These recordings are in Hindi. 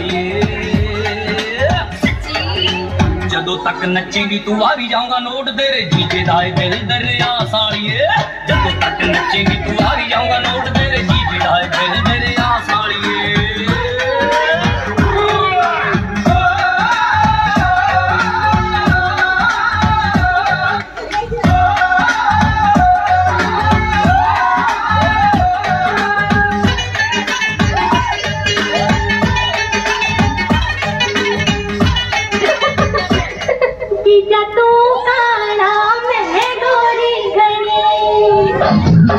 ਸਾਲੀਏ ਜਦੋਂ ਤੱਕ ਨੱਚੇਗੀ ਤੂੰ ਵਾਰੀ ਜਾਊਂਗਾ ਨੋਟ ਤੇਰੇ ਜੀਜੇ ਦਾ ਏ ਦਿਲ ਦਰਿਆ ਸਾਲੀਏ। ਜਦੋਂ ਤੱਕ ਨੱਚੇਗੀ ਤੂੰ ਵਾਰੀ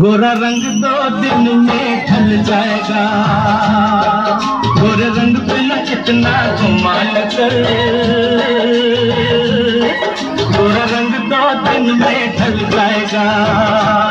गोरा रंग दो दिन में ढल जाएगा। गोरे रंग पीला कितना घुमान कर। गोरा रंग दो दिन में ढल जाएगा।